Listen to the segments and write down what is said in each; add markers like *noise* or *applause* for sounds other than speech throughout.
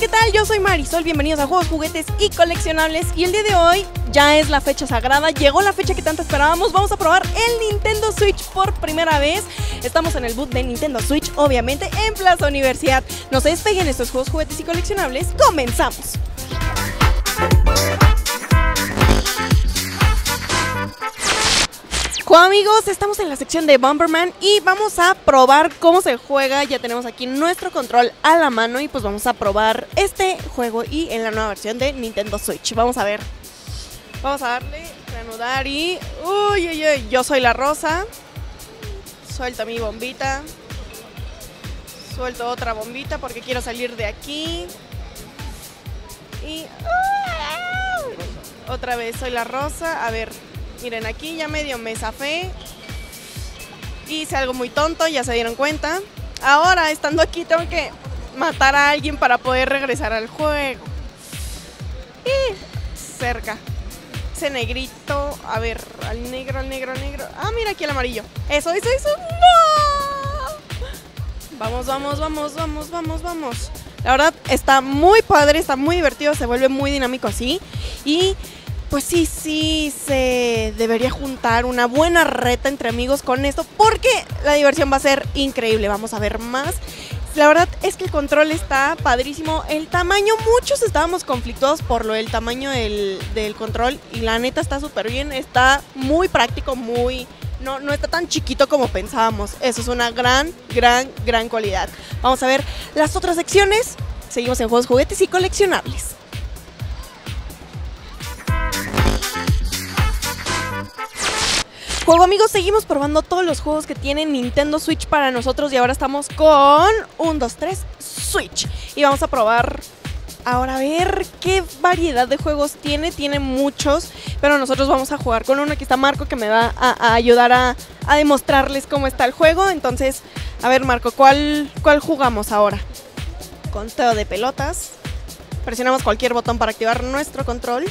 ¿qué tal? Yo soy Marisol, bienvenidos a Juegos, Juguetes y Coleccionables y el día de hoy ya es la fecha sagrada, llegó la fecha que tanto esperábamos, vamos a probar el Nintendo Switch por primera vez. Estamos en el boot de Nintendo Switch, obviamente en Plaza Universidad. No se despeguen estos Juegos, Juguetes y Coleccionables, comenzamos. Hola amigos, estamos en la sección de Bomberman y vamos a probar cómo se juega. Ya tenemos aquí nuestro control a la mano y pues vamos a probar este juego y en la nueva versión de Nintendo Switch. Vamos a ver. Vamos a darle, reanudar y... Uy, uy, uy, yo soy la rosa. Suelto mi bombita. Suelto otra bombita porque quiero salir de aquí. Y... Otra vez soy la rosa. A ver, Miren, aquí ya medio me zafé. Hice algo muy tonto, ya se dieron cuenta. Ahora, estando aquí, tengo que matar a alguien para poder regresar al juego. Y cerca. Ese negrito. A ver, al negro, al negro, al negro. Ah, mira aquí el amarillo. Eso, eso, eso. ¡No! Vamos, vamos, vamos, vamos, vamos, vamos. La verdad, está muy padre, está muy divertido, se vuelve muy dinámico así. Y pues sí, sí se debería juntar una buena reta entre amigos con esto porque la diversión va a ser increíble. Vamos a ver más. La verdad es que el control está padrísimo. El tamaño, muchos estábamos conflictuados por lo del tamaño del, control y la neta está súper bien. Está muy práctico, muy... No, no está tan chiquito como pensábamos. Eso es una gran, gran, gran cualidad. Vamos a ver las otras secciones. Seguimos en juegos, juguetes y coleccionables. Juego amigos, seguimos probando todos los juegos que tiene Nintendo Switch para nosotros y ahora estamos con 1, 2, 3, Switch. Y vamos a probar ahora a ver qué variedad de juegos tiene. Tiene muchos, pero nosotros vamos a jugar con uno. Aquí está Marco que me va a, ayudar a, demostrarles cómo está el juego. Entonces, a ver Marco, ¿cuál, ¿cuál jugamos ahora? Conteo de pelotas. Presionamos cualquier botón para activar nuestro control.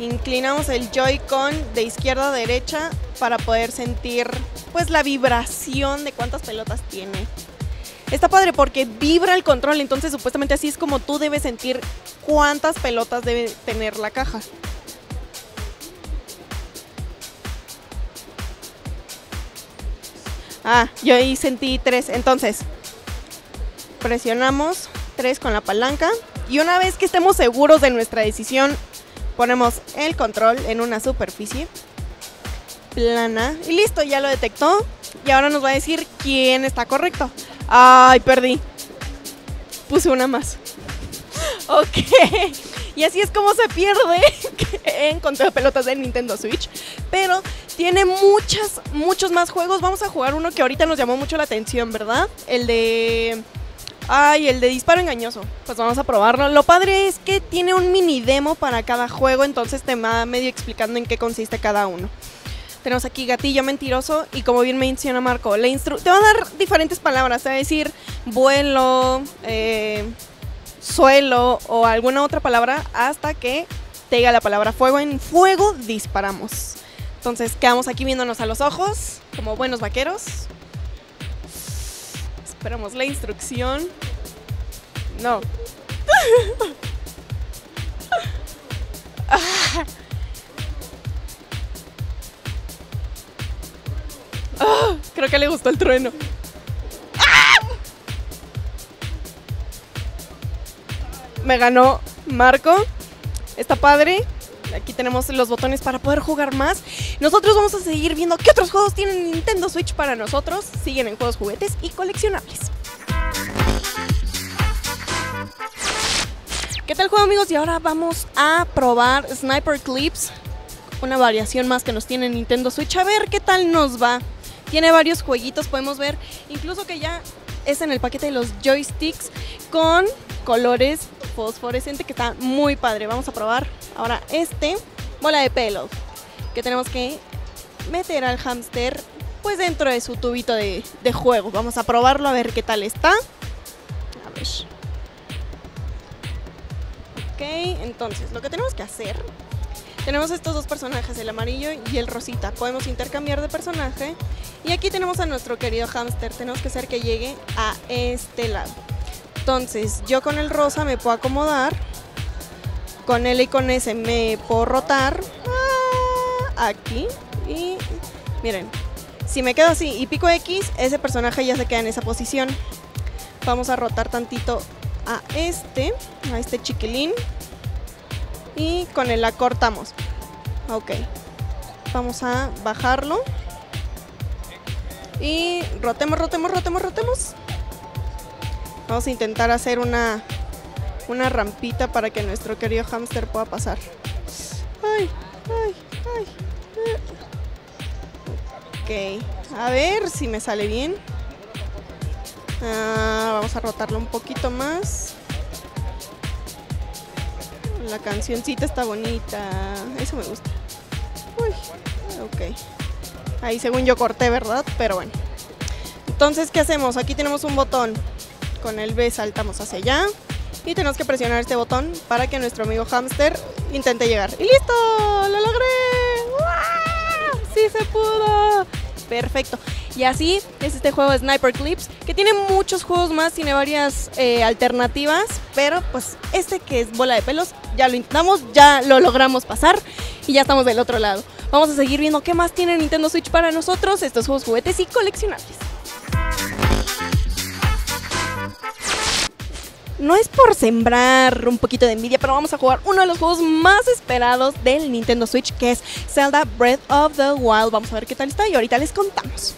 Inclinamos el Joy-Con de izquierda a derecha para poder sentir pues la vibración de cuántas pelotas tiene. Está padre porque vibra el control, entonces supuestamente así es como tú debes sentir cuántas pelotas debe tener la caja. Ah, yo ahí sentí tres. Entonces, presionamos tres con la palanca. Y una vez que estemos seguros de nuestra decisión Ponemos el control en una superficie plana y listo, ya lo detectó. Y ahora nos va a decir quién está correcto. Ay, perdí. Puse una más. *laughs* Ok. Y así es como se pierde *laughs* en conteo de pelotas de Nintendo Switch. Pero tiene muchas, muchos más juegos. Vamos a jugar uno que ahorita nos llamó mucho la atención, ¿verdad? El de Ay, el de disparo engañoso. Pues vamos a probarlo. Lo padre es que tiene un mini demo para cada juego, entonces te va medio explicando en qué consiste cada uno. Tenemos aquí gatillo mentiroso y como bien menciona Marco, le te va a dar diferentes palabras, te va a decir vuelo, eh, suelo o alguna otra palabra hasta que te diga la palabra fuego. En fuego disparamos. Entonces quedamos aquí viéndonos a los ojos como buenos vaqueros. Esperamos la instrucción. No. *laughs* Ah, creo que le gustó el trueno. Me ganó Marco. Está padre. Aquí tenemos los botones para poder jugar más. Nosotros vamos a seguir viendo qué otros juegos tienen Nintendo Switch para nosotros. Siguen en juegos, juguetes y coleccionables. ¿Qué tal juego amigos? Y ahora vamos a probar Sniper Clips. Una variación más que nos tiene Nintendo Switch. A ver qué tal nos va. Tiene varios jueguitos, podemos ver. Incluso que ya es en el paquete de los joysticks con colores fosforescente que está muy padre. Vamos a probar ahora este, bola de pelo, que tenemos que meter al hámster pues dentro de su tubito de, de, juego. Vamos a probarlo a ver qué tal está. A ver. Ok, entonces lo que tenemos que hacer, tenemos estos dos personajes, el amarillo y el rosita. Podemos intercambiar de personaje. Y aquí tenemos a nuestro querido hámster. Tenemos que hacer que llegue a este lado. Entonces, yo con el rosa me puedo acomodar. Con L y con S me puedo rotar. Ah, aquí. Y miren, si me quedo así y pico X, ese personaje ya se queda en esa posición. Vamos a rotar tantito a este, a este chiquilín. Y con el la cortamos. Ok. Vamos a bajarlo. Y rotemos, rotemos, rotemos, rotemos. Vamos a intentar hacer una, una rampita para que nuestro querido hámster pueda pasar. Ay, ay, ay. Ok, a ver si me sale bien. Ah, vamos a rotarlo un poquito más. La cancioncita está bonita. Eso me gusta. Uy, ok. Ahí según yo corté, ¿verdad? Pero bueno. Entonces, ¿qué hacemos? Aquí tenemos un botón con el B saltamos hacia allá y tenemos que presionar este botón para que nuestro amigo hamster intente llegar. ¡Y listo! ¡Lo logré! ¡Sí se pudo! Perfecto. Y así es este juego Sniper Clips, que tiene muchos juegos más, tiene varias eh, alternativas, pero pues este que es bola de pelos, ya lo intentamos, ya lo logramos pasar y ya estamos del otro lado. Vamos a seguir viendo qué más tiene Nintendo Switch para nosotros, estos juegos, juguetes y coleccionables. No es por sembrar un poquito de envidia, pero vamos a jugar uno de los juegos más esperados del Nintendo Switch, que es Zelda Breath of the Wild. Vamos a ver qué tal está y ahorita les contamos.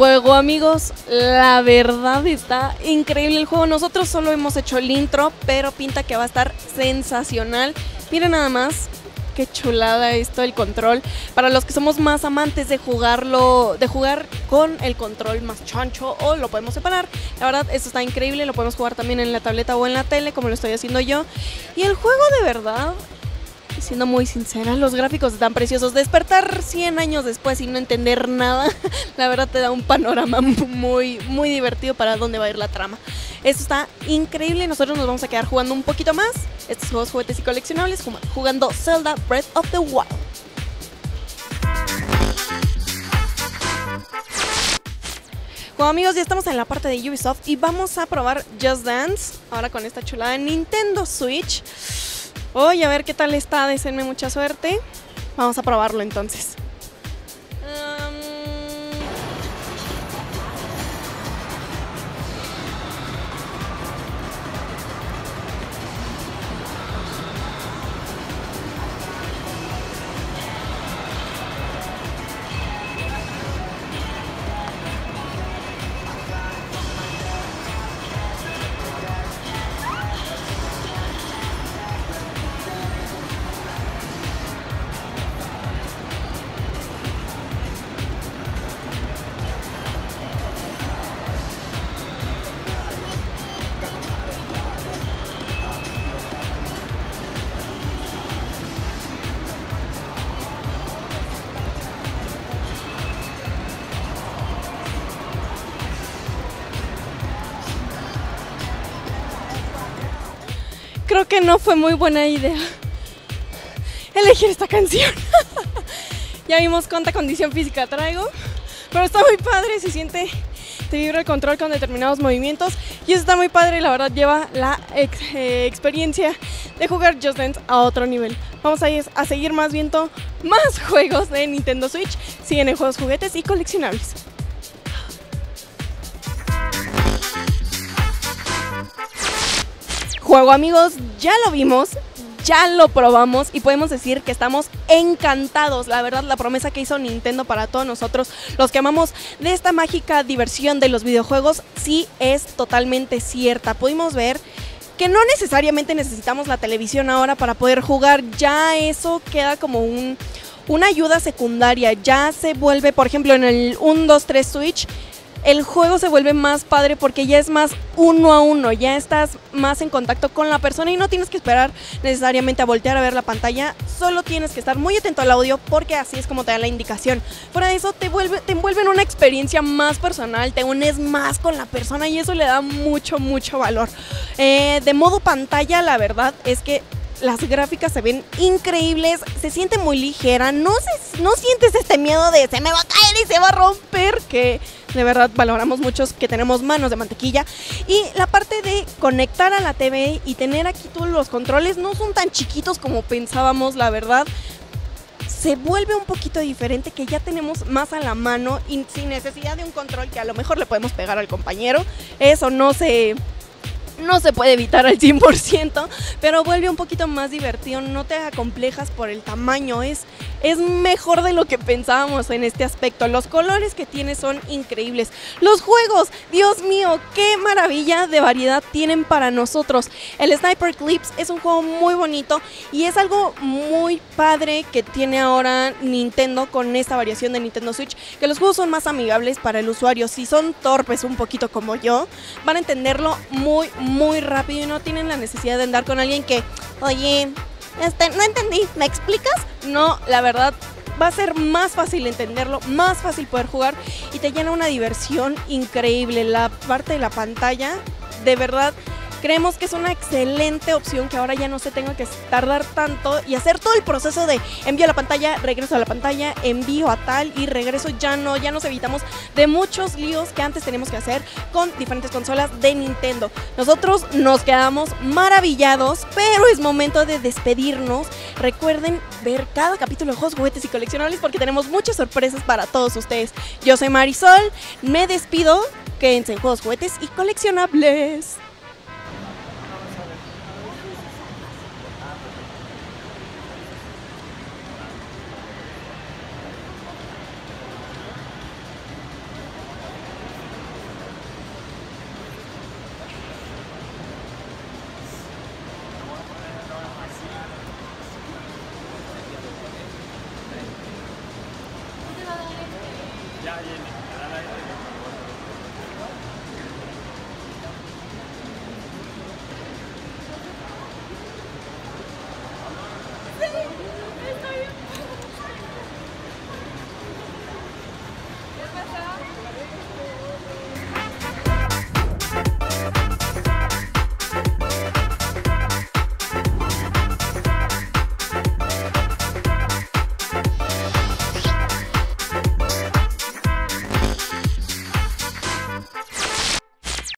Juego, amigos. La verdad está increíble el juego. Nosotros solo hemos hecho el intro, pero pinta que va a estar sensacional. Miren nada más qué chulada esto el control. Para los que somos más amantes de jugarlo, de jugar con el control más chancho o lo podemos separar. La verdad, esto está increíble. Lo podemos jugar también en la tableta o en la tele, como lo estoy haciendo yo. Y el juego de verdad siendo muy sincera, los gráficos están preciosos. Despertar 100 años después y no entender nada, *laughs* la verdad te da un panorama muy, muy divertido para dónde va a ir la trama. Esto está increíble. Nosotros nos vamos a quedar jugando un poquito más estos juegos, juguetes y coleccionables, jugando Zelda Breath of the Wild. Bueno amigos, ya estamos en la parte de Ubisoft y vamos a probar Just Dance, ahora con esta chulada Nintendo Switch. Oye, a ver qué tal está, deseenme mucha suerte. Vamos a probarlo entonces. Que no fue muy buena idea elegir esta canción. *laughs* ya vimos cuánta condición física traigo, pero está muy padre, se siente, te vibra el control con determinados movimientos y eso está muy padre, la verdad lleva la eh, experiencia de jugar Just Dance a otro nivel. Vamos a, a seguir más viendo más juegos de Nintendo Switch, siguen en juegos, juguetes y coleccionables. Juego amigos, ya lo vimos, ya lo probamos y podemos decir que estamos encantados. La verdad, la promesa que hizo Nintendo para todos nosotros, los que amamos de esta mágica diversión de los videojuegos, sí es totalmente cierta. Pudimos ver que no necesariamente necesitamos la televisión ahora para poder jugar, ya eso queda como un, una ayuda secundaria, ya se vuelve, por ejemplo, en el 1, 2, 3 Switch, el juego se vuelve más padre porque ya es más uno a uno, ya estás más en contacto con la persona y no tienes que esperar necesariamente a voltear a ver la pantalla, solo tienes que estar muy atento al audio porque así es como te da la indicación. De eso te envuelve en una experiencia más personal, te unes más con la persona y eso le da mucho, mucho valor. Eh, de modo pantalla, la verdad es que las gráficas se ven increíbles, se siente muy ligera, no, se, no sientes este miedo de se me va a caer y se va a romper, que de verdad valoramos muchos que tenemos manos de mantequilla. Y la parte de conectar a la TV y tener aquí todos los controles no son tan chiquitos como pensábamos, la verdad. Se vuelve un poquito diferente que ya tenemos más a la mano y sin necesidad de un control que a lo mejor le podemos pegar al compañero. Eso no se no se puede evitar al 100%, pero vuelve un poquito más divertido, no te complejas por el tamaño, es, es mejor de lo que pensábamos en este aspecto. Los colores que tiene son increíbles. Los juegos, Dios mío, qué maravilla de variedad tienen para nosotros. El Sniper Clips es un juego muy bonito y es algo muy padre que tiene ahora Nintendo con esta variación de Nintendo Switch, que los juegos son más amigables para el usuario. Si son torpes un poquito como yo, van a entenderlo muy, muy rápido y no tienen la necesidad de andar con alguien que, oye, este, no entendí, ¿me explicas? No, la verdad va a ser más fácil entenderlo, más fácil poder jugar y te llena una diversión increíble. La parte de la pantalla, de verdad, Creemos que es una excelente opción que ahora ya no se tenga que tardar tanto y hacer todo el proceso de envío a la pantalla, regreso a la pantalla, envío a tal y regreso ya no, ya nos evitamos de muchos líos que antes tenemos que hacer con diferentes consolas de Nintendo. Nosotros nos quedamos maravillados, pero es momento de despedirnos. Recuerden ver cada capítulo de Juegos, Juguetes y Coleccionables porque tenemos muchas sorpresas para todos ustedes. Yo soy Marisol, me despido, quédense en Juegos, Juguetes y Coleccionables.